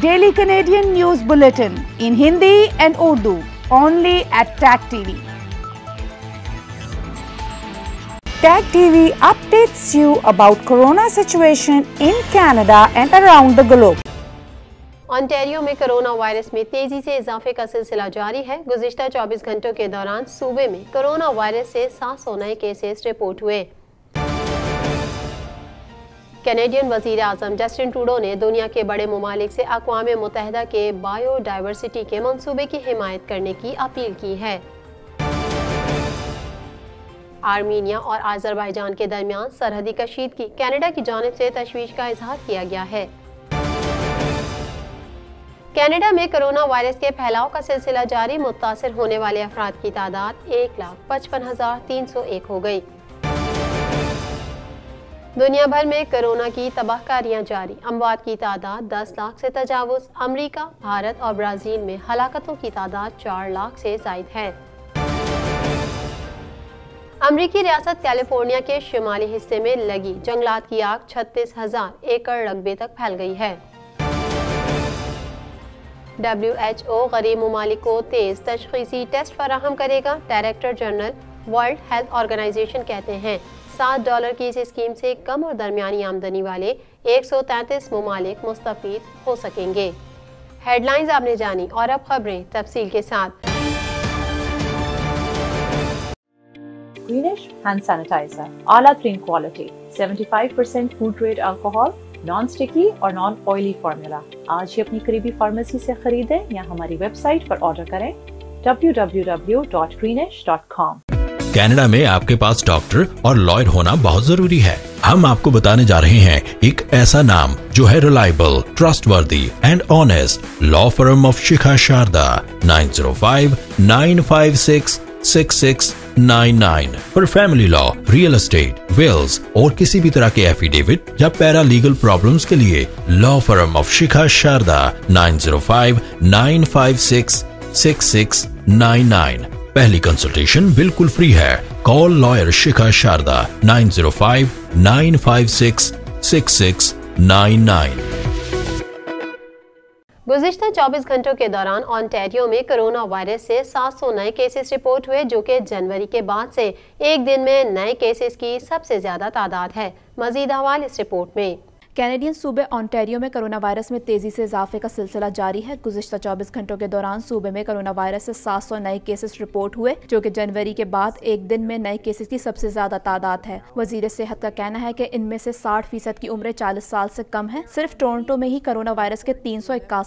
Daily Canadian News Bulletin in Hindi and Urdu only at TAG TV. TAG TV updates you about corona situation in Canada and around the globe. Ontario में corona virus में तेज़ी से इजाफे का सिलसिला जारी है गुजशत 24 घंटों के दौरान सूबे में कोरोना वायरस से 700 नए केसेस रिपोर्ट हुए कैनेडियन वज़ीर अजम जस्टिन टूडो ने दुनिया के बड़े ममालिक से अकवा मुतहदा के बायोडाइवर्सिटी के मनसूबे की हिमायत करने की अपील की है। आर्मीनिया और आजरबाईजान के दरमियान सरहदी कशीदगी कनाडा की जानब से तशवीश का इजहार किया गया है। कनाडा में कोरोना वायरस के फैलाव का सिलसिला जारी, मुतासर होने वाले अफराद की तादाद एक लाख पचपन हज़ार तीन सौ एक हो गई। दुनिया भर में कोरोना की तबाहकारियाँ जारी। अमवात की तादाद 10 लाख से तजावज़। अमरीका, भारत और ब्राज़ील में हलाकतों की तादाद 4 लाख से जायद है। अमरीकी रियासत कैलिफ़ोर्निया के शुमाली हिस्से में लगी। जंगलात की आग छत्तीस हज़ार एकड़ रकबे तक फैल गई है। डब्ल्यू एच ओ गरीब ममालिक को तेज तशखीसी टेस्ट फराहम करेगा। Director general World Health Organization कहते हैं सात डॉलर की इस स्कीम से कम और दरमियानी आमदनी वाले एक सौ तैंतीस ममालिक मुस्तफ़ हो सकेंगे। हेडलाइंस आपने जानी और अब खबरें तफसील के साथ। Greenish hand sanitizer, ala trin quality, 75% food grade alcohol, non sticky और नॉन ऑयली फार्मूला आज ही अपनी करीबी फार्मेसी से खरीदें या हमारी वेबसाइट पर ऑर्डर करें www.greenish.com कनाडा में आपके पास डॉक्टर और लॉयर होना बहुत ज़रूरी है। हम आपको बताने जा रहे हैं एक ऐसा नाम जो है reliable trustworthy and honest law firm of Shikha Sharda nine zero five nine five six six six पर family law, real estate, wills और किसी भी तरह के एफिडेविट या पैरा लीगल प्रॉब्लम के लिए law firm of Shikha Sharda 9059566699 पहली कंसल्टेशन बिल्कुल फ्री है। कॉल लॉयर शिखा शारदा 9059566699 गुजशत 24 घंटों के दौरान ऑनटेरियो में कोरोना वायरस से 700 नए केसेस रिपोर्ट हुए, जो कि जनवरी के बाद से एक दिन में नए केसेस की सबसे ज़्यादा तादाद है। मजीद हवाल इस रिपोर्ट में। कैनेडियन सूबे ऑन्टेरियो में कोरोना वायरस में तेज़ी से इजाफे का सिलसिला जारी है। गुजशत 24 घंटों के दौरान सूबे में कोरोना वायरस से 700 नए केसेस रिपोर्ट हुए, जो कि जनवरी के बाद एक दिन में नए केसेस की सबसे ज़्यादा तादाद है। वज़ीर सेहत का कहना है कि इनमें से 60 फ़ीसद की उम्र 40 साल से कम है। सिर्फ़ टोरंटो में ही कोरोना वायरस के तीन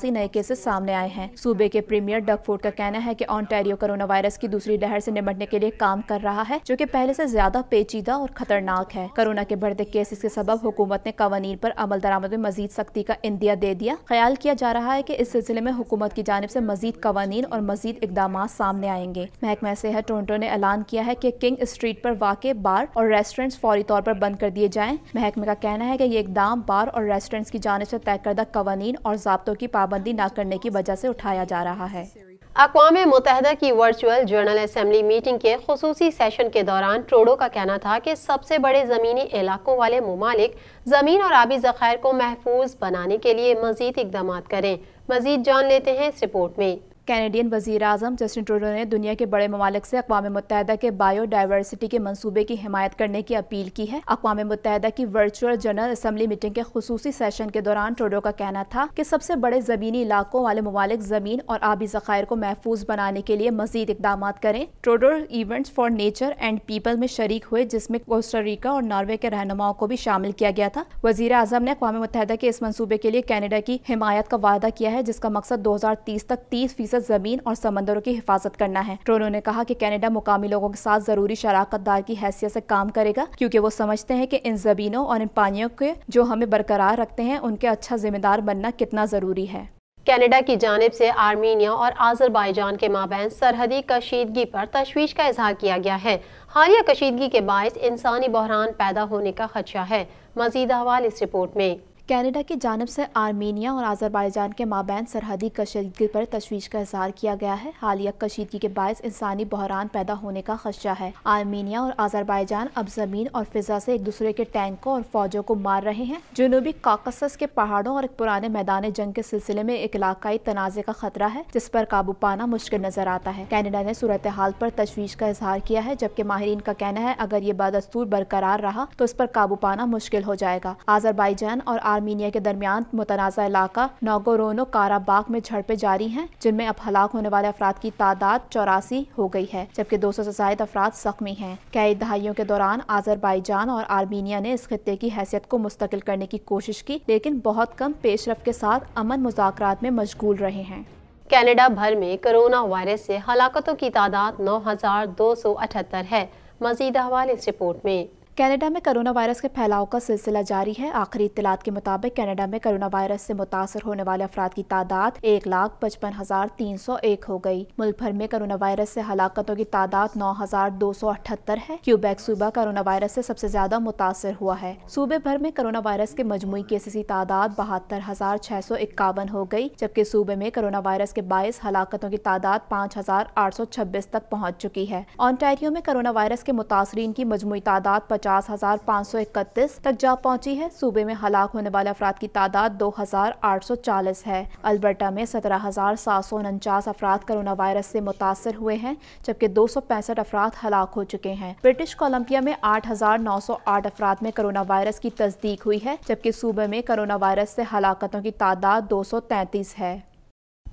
नए केसेस सामने आए हैं। सूबे के प्रीमियर डगफोर्ड का कहना है की ऑन्टेरियो कोरोना वायरस की दूसरी लहर से निपटने के लिए काम कर रहा है, जो की पहले से ज़्यादा पेचीदा और खतरनाक है। कोरोना के बढ़ते केसेस के सबब हुकूमत ने कवानीन पर अमल दरामद में मजीद सख्ती का इंदिया दे दिया। ख्याल किया जा रहा है कि इस सिलसिले में हुकूमत की जानब से मजीद कवानीन और मजीद इकदाम सामने आएँगे। महकमा सेहत टोरंटो ने ऐलान किया है कि किंग स्ट्रीट पर वाक़ बार और रेस्टोरेंट्स फौरी तौर पर बंद कर दिए जाएँ। महकमे का कहना है कि ये इकदाम बार और रेस्टोरेंट्स की जानब से तय करदा कवानीन और जबतों की पाबंदी न करने की वजह से उठाया जा रहा है। अकवा मुतहदा की वर्चुअल जनरल असम्बली मीटिंग के खसूसी सेशन के दौरान ट्रोडो का कहना था कि सबसे बड़े ज़मीनी इलाकों वाले ममालिक ज़मीन और आबी ज़खायर को महफूज बनाने के लिए मजीद इकदाम करें। मजीद जान लेते हैं इस रिपोर्ट में। कैनेडियन वज़ीर अजम जस्टिन ट्रूडो ने दुनिया के बड़े ममालिक से अकवा मुतहदा के बायोडाइवर्सिटी के मनसूबे की हिमायत करने की अपील की है। अकवा मुतहदा की वर्चुअल जनरल असम्बली मीटिंग के खसूसी सेशन के दौरान ट्रूडो का कहना था कि सबसे बड़े ज़मीनी इलाकों वाले ममालिक ज़मीन और आबी ज़खायर को महफूज बनाने के लिए मजीद इकदाम करें। Trudeau events for nature and people में शरीक हुए, जिसमें कोस्टरिका और नॉर्वे के रहनुमाओं को भी शामिल किया गया था। वज़ीर अजम ने अकवा मुतहदा के इस मनसूबे के लिए कैनेडा की हिमायत का वादा किया है, जिसका मकसद दो हज़ार तीस तक तीस फ़ीसद ज़मीन और समंदरों की हिफाजत करना है। ट्रोनो ने कहा कि कनाडा मुकामी लोगों के साथ ज़रूरी शराकत दार की हैसियत से काम करेगा, क्योंकि वो समझते हैं कि इन जमीनों और इन पानियों के जो हमें बरकरार रखते हैं, उनके अच्छा जिम्मेदार बनना कितना ज़रूरी है। कनाडा की जानब से आर्मीनिया और आजरबाईजान के माबैन सरहदी कशीदगी पर तशवीश का इजहार किया गया है। हालिया कशीदगी के बायस इंसानी बहरान पैदा होने का खदशा है। मजीद अहवाल इस रिपोर्ट में। कनाडा की जानब से आर्मीनिया और आज़रबाईजान के माबैन सरहदी कशीदगी पर तशवीश का इजहार किया गया है। हालिया कशीदगी के बायस इंसानी बहरान पैदा होने का खदशा है। आर्मीनिया और आज़रबाईजान अब ज़मीन और फिजा से एक दूसरे के टैंकों और फौजों को मार रहे हैं। जनूबी काकसस के पहाड़ों और एक पुराने मैदान जंग के सिलसिले में एक इलाकाई तनाज़े का खतरा है, जिस पर काबू पाना मुश्किल नज़र आता है। कैनेडा ने सूरत हाल पर तशवीश का इजहार किया है, जबकि माहरीन का कहना है, अगर ये बदस्तूर बरकरार रहा तो इस पर काबू पाना मुश्किल हो जाएगा। आज़रबाईजान और आर्मीनिया के दरमियान मुतनाज़ा इलाका नागोरोनो काराबाग में झड़पें जारी हैं, जिनमें अब हलाक होने वाले अफराद की तादाद चौरासी हो गई है, जबकि दो सौ से जायद अफराद जख्मी हैं। कई दहाइयों के दौरान आज़रबाईजान और आर्मीनिया ने इस खत्े की हैसियत को मुस्तकिल करने की कोशिश की, लेकिन बहुत कम पेशरफ के साथ अमन मुजाकर में मशगूल रहे हैं। कनाडा भर में कोरोना वायरस से हलाकतों की तादाद नौ हज़ार दो सौ अठहत्तर है, मजीद हवाले इस रिपोर्ट में। कनाडा में कोरोना वायरस के फैलाव का सिलसिला जारी है। आखिरी इतलात के मुताबिक कनाडा में कोरोना वायरस से मुतासर होने वाले अफराद की तादाद एक लाख पचपन हज़ार तीन सौ एक हो गई। मुल्क भर में कोरोना वायरस से हलाकतों की तादाद नौ हज़ार दो सौ अठहत्तर है। क्यूबैक, सूबा कोरोना वायरस से सबसे ज़्यादा मुतासर हुआ है। सूबे भर में कोरोना वायरस के मजमू केसेस की तादाद बहत्तर हज़ार छह सौ इक्यावन हो गई, जबकि सूबे में कोरोना वायरस के बाईस हलाकतों की तादाद पाँच हज़ार आठ सौ छब्बीस तक पहुँच चुकी है। ऑनटेरियो में कोरोना वायरस के मुतासरीन की मजमू तादाद पचास हज़ार पाँच सौ इकतीस तक जा पहुँची है। सूबे में हलाक होने वाले अफराद की तादाद दो हज़ार आठ सौ चालीस है। अल्बर्टा में सत्रह हज़ार सात सौ उनचास अफराद कोरोना वायरस से मुतासर हुए हैं, जबकि दो सौ पैंसठ अफराद हलाक हो चुके हैं। ब्रिटिश कोलंबिया में आठ हज़ार नौ सौ आठ अफराद में कोरोना वायरस की तस्दीक हुई है, जबकि सूबे में कोरोना वायरस से हलाकतों की तादाद दो सौ तैतीस है।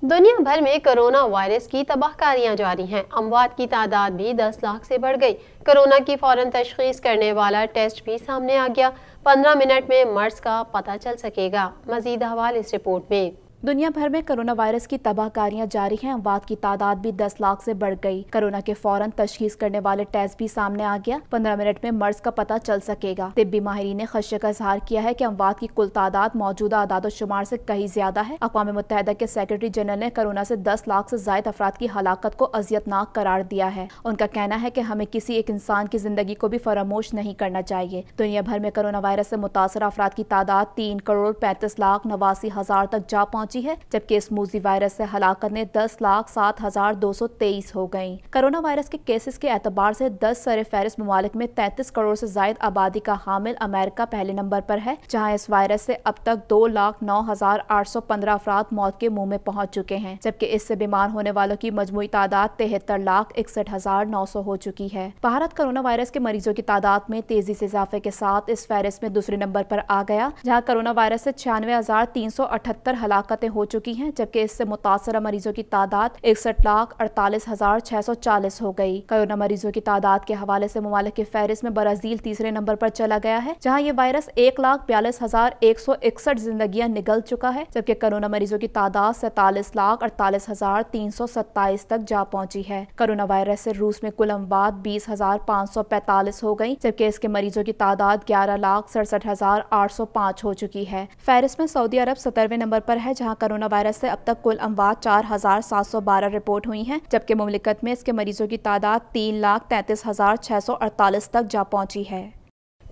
दुनिया भर में कोरोना वायरस की तबाहकारियाँ जारी हैं। अमवात की तादाद भी 10 लाख से बढ़ गई। कोरोना की फ़ौरन तशखीस करने वाला टेस्ट भी सामने आ गया। 15 मिनट में मर्ज का पता चल सकेगा। मजीद हवाल इस रिपोर्ट में। दुनिया भर में कोरोना वायरस की तबाहकारियाँ जारी हैं। अमवात की तादाद भी 10 लाख से बढ़ गई। कोरोना के फ़ौरन तशखीस करने वाले टेस्ट भी सामने आ गया। 15 मिनट में मर्ज का पता चल सकेगा। तिब्बी माहिरी ने खदशे का इजहार किया है कि अमवात की कुल तादाद मौजूदा आदाद शुमार से कहीं ज़्यादा है। अकवा मुतहदा के सेक्रेटरी जनरल ने कोरोना से दस लाख से जायद अफराद की हलाकत को अजियतनाक करार दिया है। उनका कहना है की हमें किसी एक इंसान की ज़िंदगी को भी फरामोश नहीं करना चाहिए। दुनिया भर में कोरोना वायरस से मुतासर अफराद की तादाद तीन करोड़ पैंतीस लाख नवासी हज़ार तक जा पहुँची पहुँची है, जबकि इस मूजी वायरस से हलाकत ने दस लाख सात हज़ार दो सौ तेईस हो गई कोरोना वायरस के केसेस के एतबार से दस सर फहरिस्त ममालिक में तैतीस करोड़ से जायद आबादी का हामिल अमेरिका पहले नंबर पर है, जहाँ इस वायरस से अब तक दो लाख नौ हज़ार आठ सौ पंद्रह अफराद मौत के मुँह में पहुँच चुके हैं, जबकि इससे बीमार होने वालों की मजमू तादाद तिहत्तर लाख इकसठ हज़ार नौ सौ हो चुकी है। भारत कोरोना वायरस के मरीजों की तादाद में तेज़ी से इजाफे के साथ इस फहरिस्त में दूसरे नंबर पर आ गया, जहाँ कोरोना वायरस से छियानवे हज़ार तीन सौ अठहत्तर हलाकतें हो चुकी हैं, जबकि इससे मुतासर मरीजों की तादाद इकसठ लाख अड़तालीस हज़ार छह सौ चालीस हो गई। कोरोना मरीजों की तादाद के हवाले से ममालिक की फहरिस्त में ब्राज़ील तीसरे नंबर पर चला गया है, जहाँ ये वायरस एक लाख बयालीस हज़ार एक सौ इकसठ जिंदगियाँ निगल चुका है, जबकि कोरोना मरीजों की तादाद सैतालीस लाख अड़तालीस हज़ार तीन सौ सत्ताईस तक जा पहुँची है। कोरोना वायरस से रूस में कुल अमवात बीस हज़ार पाँच सौ पैतालीस हो गई जबकि इसके मरीजों की तादाद ग्यारह लाख सड़सठ हज़ार आठ सौ पाँच हो चुकी है। फहरिस्त में सऊदी अरब सत्रहवें नंबर पर है, जहाँ कोरोना वायरस से अब तक कुल अमवात चार हज़ार सात सौ बारह रिपोर्ट हुई हैं, जबकि मुमलिकत में इसके मरीजों की तादाद तीन लाख हज़ार सौ अड़तालीस तक जा पहुँची है।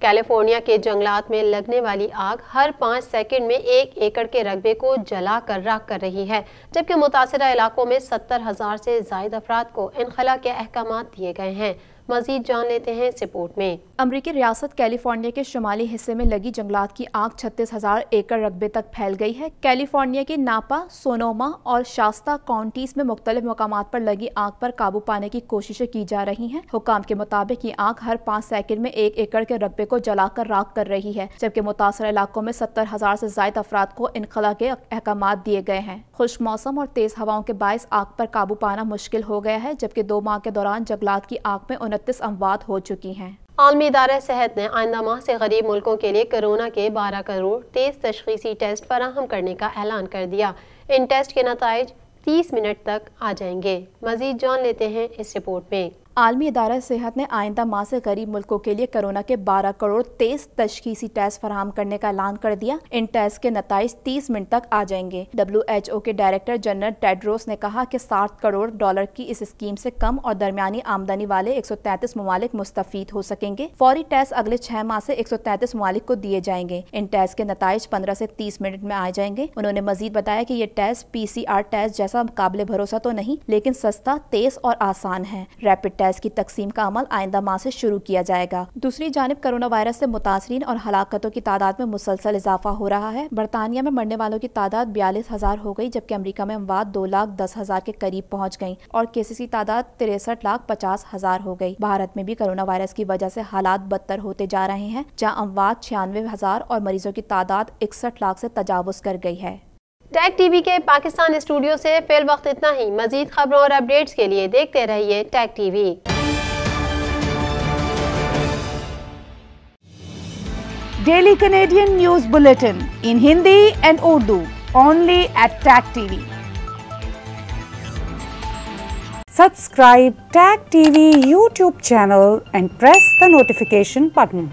कैलिफ़ोर्निया के जंगलात में लगने वाली आग हर पाँच सेकंड में एक एकड़ के रकबे को जला कर राख कर रही है, जबकि मुतासर इलाकों में सत्तर हज़ार से जायद अफराद को इनखला के अहकाम दिए गए हैं। मजीद जान लेते हैं इस रिपोर्ट में। अमरीकी रियासत कैलिफ़ोर्निया के शुमाली हिस्से में लगी जंगलात की आग छत्तीस हज़ार एकड़ रकबे तक फैल गई है। कैलिफ़ोर्निया के नापा, सोनोमा और शास्ता काउंटीज में मुख्तलिफ़ मकाम पर लगी आग पर काबू पाने की कोशिशें की जा रही हैं। हुकाम के मुताबिक ये आग हर पाँच सेकंड में एक एकड़ के रकबे को जलाकर राख कर रही है, जबकि मुतासर इलाकों में सत्तर हज़ार से जायद अफराद को इनखला के अहकाम दिए गए हैं। खुश मौसम और तेज हवाओं के बायस आग पर काबू पाना मुश्किल हो गया है, जबकि दो माह के दौरान जंगलात की आग में उनतीस अमवात हो चुकी हैं। आलमी इदारा सेहत ने आइंदा माह से गरीब मुल्कों के लिए कोरोना के 12 करोड़ तेज तशखीसी टेस्ट फराहम करने का ऐलान कर दिया। इन टेस्ट के नतज 30 मिनट तक आ जाएँगे। मजीद जान लेते हैं इस रिपोर्ट में। आलमी इदारा सेहत ने आइंदा माह से गरीब मुल्कों के लिए कोरोना के 12 करोड़ तेईस तशखीसी टेस्ट फराम करने का ऐलान कर दिया। इन टेस्ट के नतज 30 मिनट तक आ जाएँगे। डब्ल्यू एच ओ के डायरेक्टर जनरल टेड्रोस ने कहा कि सात करोड़ डॉलर की इस स्कीम से कम और दरमियानी आमदनी वाले एक सौ तैंतीस ममालिक मुस्तफ़ हो सकेंगे। फौरी टेस्ट अगले छह माह से एक सौ तैंतीस ममालिक को दिए जाएँगे। इन टेस्ट के नतज पंद्रह से तीस मिनट में आ जाएँगे। उन्होंने मजीद बताया की ये test P C R test जैसा काबिल भरोसा तो नहीं, लेकिन सस्ता, तेज और आसान है। रैपिड टेस्ट की तकसीम का अमल आइंदा माह से शुरू किया जाएगा। दूसरी जानब कोरोना वायरस से मुतासरीन और हलाकतों की तादाद में मुसलसल इजाफा हो रहा है। बरतानिया में मरने वालों की तादाद बयालीस हज़ार हो गई, जबकि अमरीका में अमवाद दो लाख दस हज़ार के करीब पहुँच गई और केसेस की तादाद तिरसठ लाख पचास हज़ार हो गई भारत में भी कोरोना वायरस की वजह से हालात बदतर होते जा रहे हैं, जहाँ अमवाद छियानवे हज़ार और मरीजों की तादाद इकसठ लाख से तजावज कर गई है। टैग टीवी के पाकिस्तान स्टूडियो से फिल वक्त इतना ही। मजीद खबरों और अपडेट्स के लिए देखते रहिए Tag TV daily Canadian news bulletin in Hindi and Urdu only at Tag TV subscribe Tag TV YouTube channel and press the notification button